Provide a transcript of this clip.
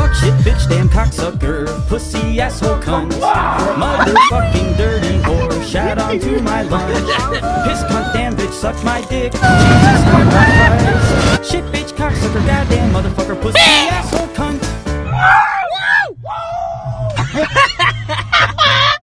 fuck, shit, bitch, damn cocksucker, pussy, asshole, cunt, motherfucking dirty whore, shout out to my lunch, piss, cunt, damn bitch, suck my dick, Jesus, shit, bitch, cocksucker, goddamn motherfucker, pussy, asshole, cunt.